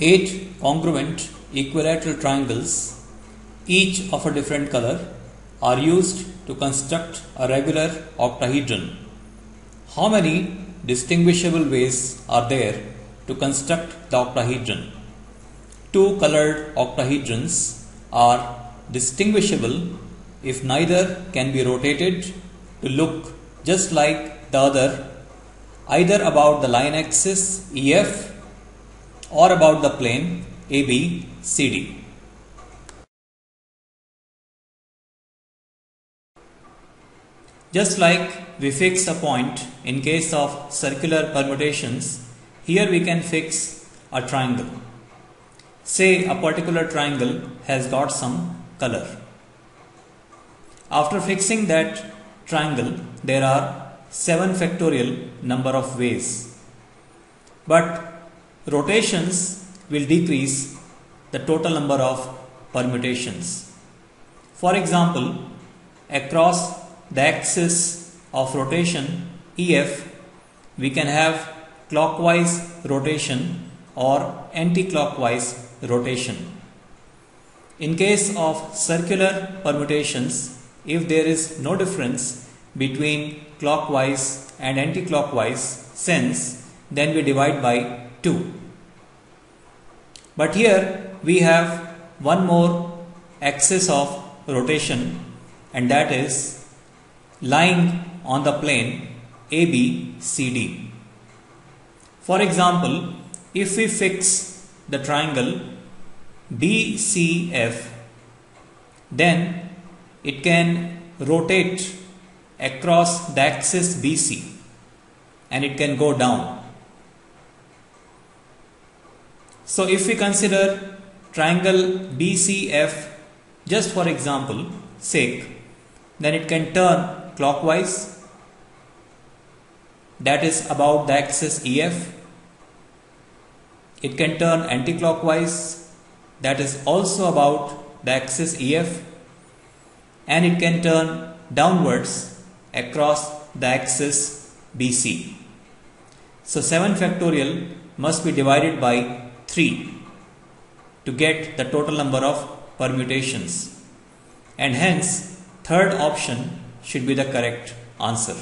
Eight congruent equilateral triangles, each of a different color, are used to construct a regular octahedron. How many distinguishable ways are there to construct the octahedron? Two colored octahedrons are distinguishable if neither can be rotated to look just like the other either about the line axis EF or about the plane ABCD. Just like we fix a point in case of circular permutations, here we can fix a triangle. Say a particular triangle has got some color. After fixing that triangle, there are 7 factorial number of ways. But rotations will decrease the total number of permutations. For example, across the axis of rotation EF, we can have clockwise rotation or anti-clockwise rotation. In case of circular permutations, if there is no difference between clockwise and anti-clockwise sense, then we divide by 2. But here we have one more axis of rotation and that is lying on the plane ABCD. For example, if we fix the triangle BCF, then it can rotate across the axis BC and it can go down. So if we consider triangle BCF just for example sake, then it can turn clockwise that is about the axis EF. It can turn anti-clockwise that is also about the axis EF and it can turn downwards across the axis BC. So 7 factorial must be divided by 3 to get the total number of permutations and hence third option should be the correct answer.